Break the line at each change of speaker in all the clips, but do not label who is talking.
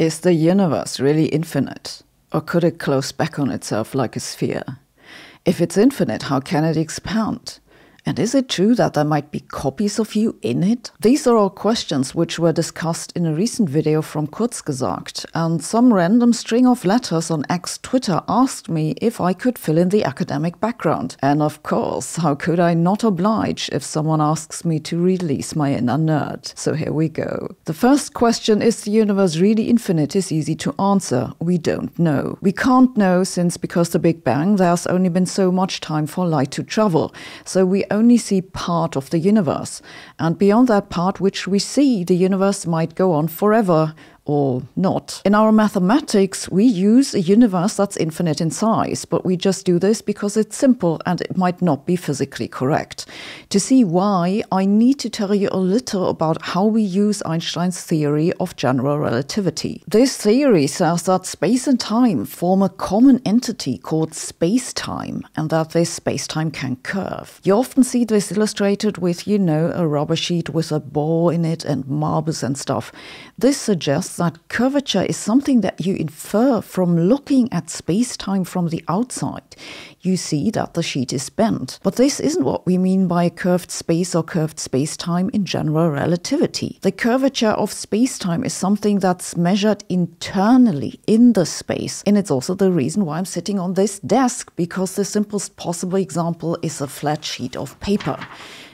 Is the universe really infinite? Or could it close back on itself like a sphere? If it's infinite, how can it expand? And is it true that there might be copies of you in it? These are all questions which were discussed in a recent video from Kurzgesagt, and some random string of letters on X Twitter asked me if I could fill in the academic background. And of course, how could I not oblige if someone asks me to release my inner nerd? So here we go. The first question is the universe really infinite is easy to answer. We don't know. We can't know since because the Big Bang there's only been so much time for light to travel. So we only see part of the universe. And beyond that part which we see, the universe might go on forever or not. In our mathematics, we use a universe that's infinite in size, but we just do this because it's simple and it might not be physically correct. To see why, I need to tell you a little about how we use Einstein's theory of general relativity. This theory says that space and time form a common entity called space-time, and that this space-time can curve. You often see this illustrated with, you know, a rubber sheet with a ball in it and marbles and stuff. This suggests that curvature is something that you infer from looking at space-time from the outside. You see that the sheet is bent. But this isn't what we mean by curved space or curved space-time in general relativity. The curvature of space-time is something that's measured internally in the space. And it's also the reason why I'm sitting on this desk, because the simplest possible example is a flat sheet of paper.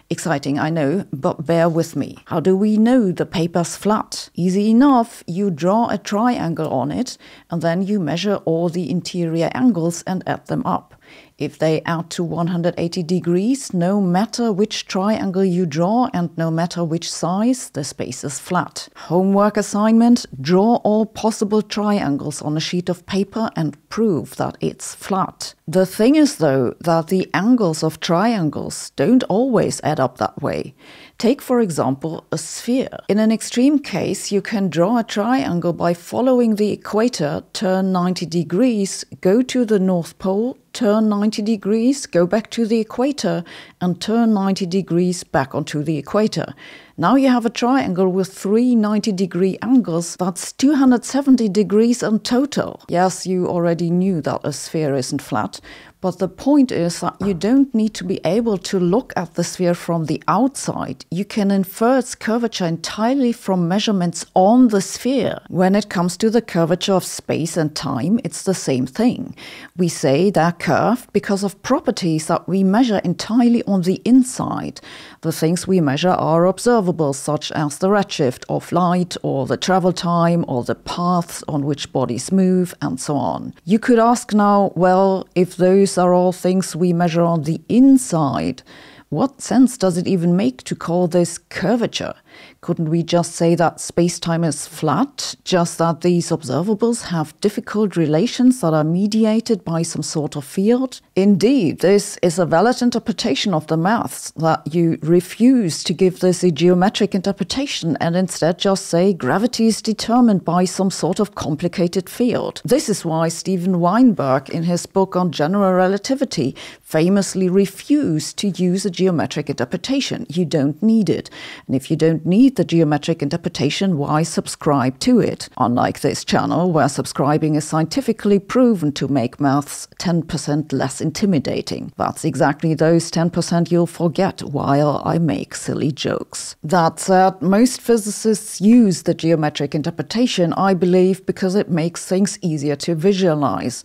Exciting, I know, but bear with me. How do we know the paper's flat? Easy enough. You draw a triangle on it, and then you measure all the interior angles and add them up. If they add to 180 degrees, no matter which triangle you draw and no matter which size, the space is flat. Homework assignment, draw all possible triangles on a sheet of paper and prove that it's flat. The thing is though that the angles of triangles don't always add up that way. Take for example a sphere. In an extreme case, you can draw a triangle by following the equator, turn 90 degrees, go to the North Pole, turn 90 degrees, go back to the equator, and turn 90 degrees back onto the equator. Now you have a triangle with three 90 degree angles, that's 270 degrees in total. Yes, you already knew that a sphere isn't flat, but the point is that you don't need to be able to look at the sphere from the outside. You can infer its curvature entirely from measurements on the sphere. When it comes to the curvature of space and time, it's the same thing. We say they're curved because of properties that we measure entirely on the inside. The things we measure are observable, such as the redshift of light, or the travel time, or the paths on which bodies move, and so on. You could ask now, well, if those are all things we measure on the inside, what sense does it even make to call this curvature? Couldn't we just say that space-time is flat, just that these observables have difficult relations that are mediated by some sort of field? Indeed, this is a valid interpretation of the maths, that you refuse to give this a geometric interpretation and instead just say gravity is determined by some sort of complicated field. This is why Steven Weinberg, in his book on general relativity, famously refused to use a geometric interpretation. You don't need it. And if you don't need the geometric interpretation, why subscribe to it? Unlike this channel, where subscribing is scientifically proven to make maths 10% less intimidating. That's exactly those 10% you'll forget while I make silly jokes. That said, most physicists use the geometric interpretation, I believe, because it makes things easier to visualize.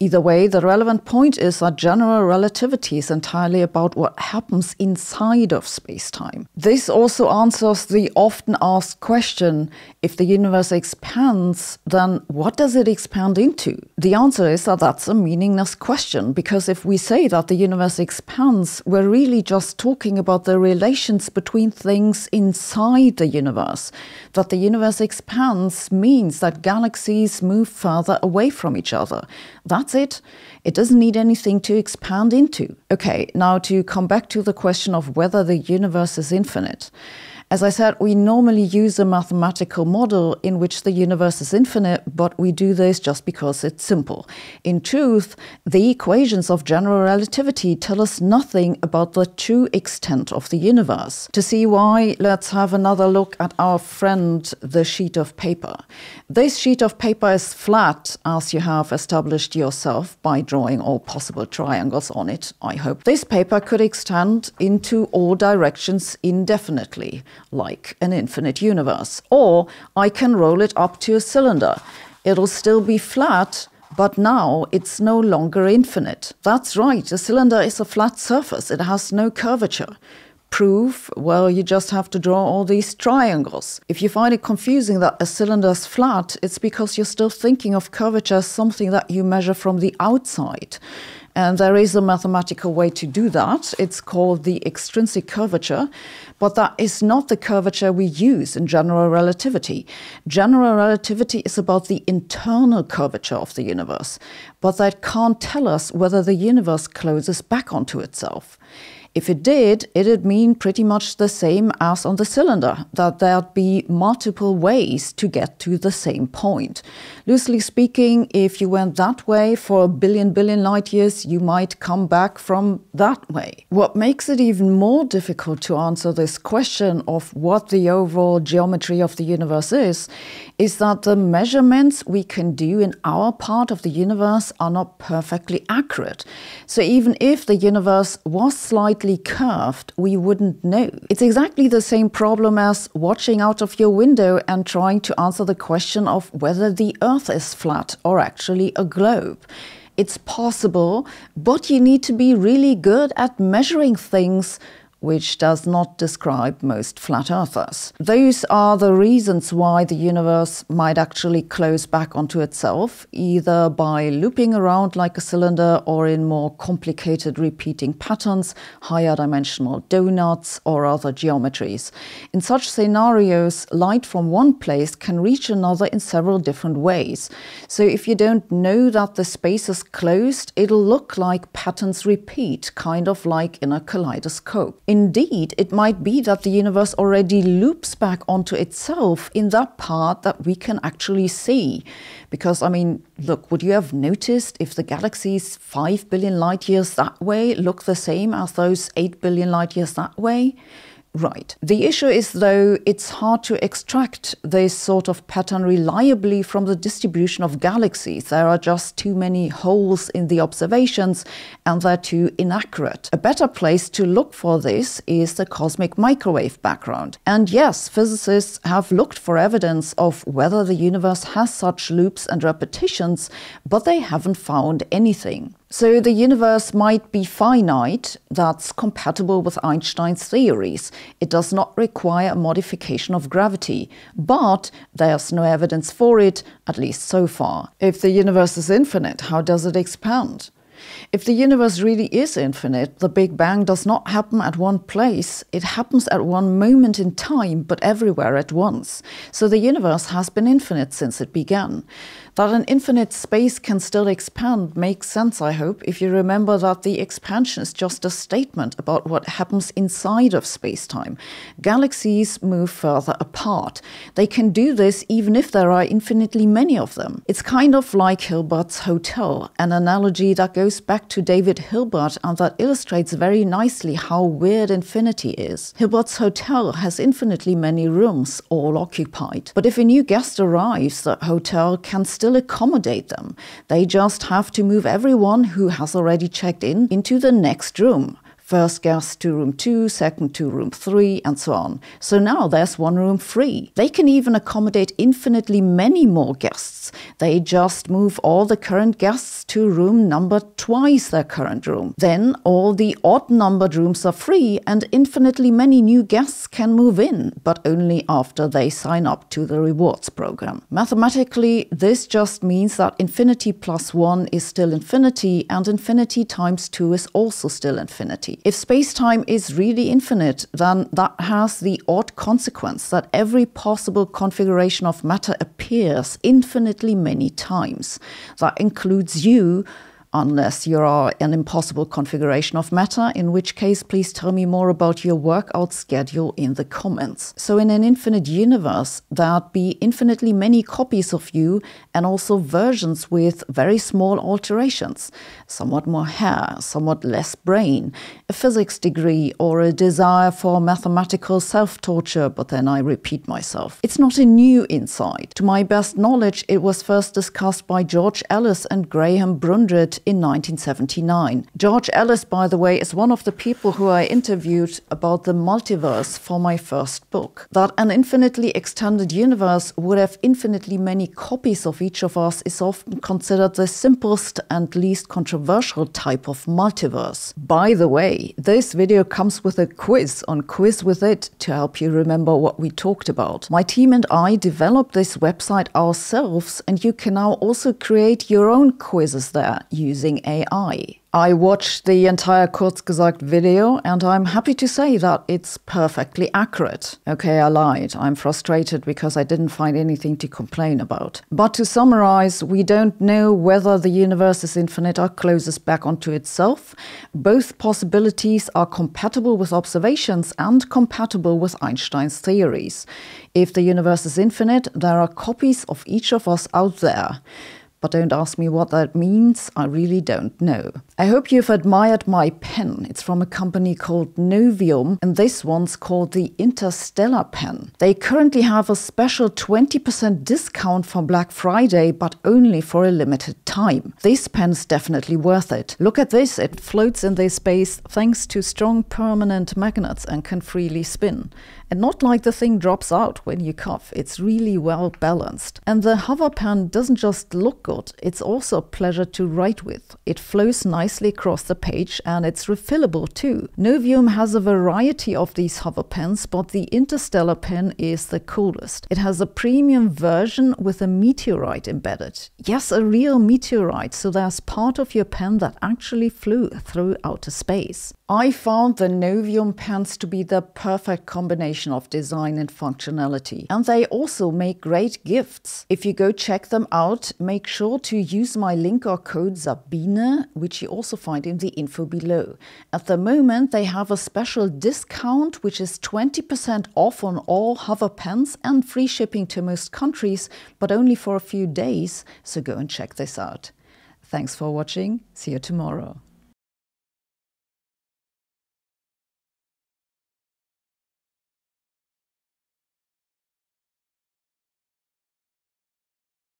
Either way, the relevant point is that general relativity is entirely about what happens inside of space-time. This also answers the often asked question if the universe expands, then what does it expand into? The answer is that that's a meaningless question because if we say that the universe expands, we're really just talking about the relations between things inside the universe. That the universe expands means that galaxies move further away from each other. That's it. It doesn't need anything to expand into. Okay, now to come back to the question of whether the universe is infinite. As I said, we normally use a mathematical model in which the universe is infinite, but we do this just because it's simple. In truth, the equations of general relativity tell us nothing about the true extent of the universe. To see why, let's have another look at our friend, the sheet of paper. This sheet of paper is flat, as you have established yourself by drawing all possible triangles on it, I hope. This paper could extend into all directions indefinitely, like an infinite universe. Or I can roll it up to a cylinder. It'll still be flat, but now it's no longer infinite. That's right, a cylinder is a flat surface, it has no curvature. Proof? Well, you just have to draw all these triangles. If you find it confusing that a cylinder is flat, it's because you're still thinking of curvature as something that you measure from the outside. And there is a mathematical way to do that. It's called the extrinsic curvature, but that is not the curvature we use in general relativity. General relativity is about the internal curvature of the universe, but that can't tell us whether the universe closes back onto itself. If it did, it'd mean pretty much the same as on the cylinder, that there'd be multiple ways to get to the same point. Loosely speaking, if you went that way for a billion billion light years, you might come back from that way. What makes it even more difficult to answer this question of what the overall geometry of the universe is, is that the measurements we can do in our part of the universe are not perfectly accurate. So even if the universe was slightly curved, we wouldn't know. It's exactly the same problem as watching out of your window and trying to answer the question of whether the Earth is flat or actually a globe. It's possible, but you need to be really good at measuring things which does not describe most flat earthers. Those are the reasons why the universe might actually close back onto itself, either by looping around like a cylinder or in more complicated repeating patterns, higher dimensional donuts, or other geometries. In such scenarios, light from one place can reach another in several different ways. So if you don't know that the space is closed, it'll look like patterns repeat, kind of like in a kaleidoscope. Indeed, it might be that the universe already loops back onto itself in that part that we can actually see. Because, I mean, look, would you have noticed if the galaxies 5 billion light years that way look the same as those 8 billion light years that way? Right. The issue is, though, it's hard to extract this sort of pattern reliably from the distribution of galaxies. There are just too many holes in the observations and they're too inaccurate. A better place to look for this is the cosmic microwave background. And yes, physicists have looked for evidence of whether the universe has such loops and repetitions, but they haven't found anything. So the universe might be finite, that's compatible with Einstein's theories. It does not require a modification of gravity, but there's no evidence for it, at least so far. If the universe is infinite, how does it expand? If the universe really is infinite, the Big Bang does not happen at one place, it happens at one moment in time, but everywhere at once. So the universe has been infinite since it began. That an infinite space can still expand makes sense, I hope, if you remember that the expansion is just a statement about what happens inside of space-time. Galaxies move further apart. They can do this even if there are infinitely many of them. It's kind of like Hilbert's hotel, an analogy that goes back to David Hilbert and that illustrates very nicely how weird infinity is. Hilbert's hotel has infinitely many rooms, all occupied. But if a new guest arrives, the hotel can still accommodate them. They just have to move everyone who has already checked in into the next room first guest to room two, second to room three, and so on. So now there's one room free. They can even accommodate infinitely many more guests. They just move all the current guests to room number twice their current room. Then all the odd numbered rooms are free and infinitely many new guests can move in, but only after they sign up to the rewards program. Mathematically, this just means that infinity plus one is still infinity and infinity times two is also still infinity. If space-time is really infinite, then that has the odd consequence that every possible configuration of matter appears infinitely many times. That includes you, unless you are an impossible configuration of matter, in which case please tell me more about your workout schedule in the comments. So in an infinite universe, there'd be infinitely many copies of you and also versions with very small alterations. Somewhat more hair, somewhat less brain, a physics degree or a desire for mathematical self-torture, but then I repeat myself. It's not a new insight. To my best knowledge, it was first discussed by George Ellis and Graham Brundrit in 1979. George Ellis, by the way, is one of the people who I interviewed about the multiverse for my first book. That an infinitely extended universe would have infinitely many copies of each of us is often considered the simplest and least controversial type of multiverse. By the way, this video comes with a quiz on Quiz with It to help you remember what we talked about. My team and I developed this website ourselves, and you can now also create your own quizzes there using AI. I watched the entire Kurzgesagt video and I'm happy to say that it's perfectly accurate. Okay, I lied. I'm frustrated because I didn't find anything to complain about. But to summarize, we don't know whether the universe is infinite or closes back onto itself. Both possibilities are compatible with observations and compatible with Einstein's theories. If the universe is infinite, there are copies of each of us out there but don't ask me what that means. I really don't know. I hope you've admired my pen. It's from a company called Novium, and this one's called the Interstellar Pen. They currently have a special 20% discount for Black Friday, but only for a limited time. This pen's definitely worth it. Look at this, it floats in this space thanks to strong permanent magnets and can freely spin. And not like the thing drops out when you cough, it's really well balanced. And the hover pen doesn't just look good, it's also a pleasure to write with. It flows nicely across the page and it's refillable too. Novium has a variety of these hover pens, but the Interstellar pen is the coolest. It has a premium version with a meteorite embedded. Yes, a real meteorite, so there's part of your pen that actually flew through outer space. I found the Novium pens to be the perfect combination of design and functionality. And they also make great gifts. If you go check them out, make sure to use my link or code Sabine, which you also find in the info below. At the moment, they have a special discount, which is 20% off on all hover pens and free shipping to most countries, but only for a few days. So go and check this out. Thanks for watching. See you tomorrow.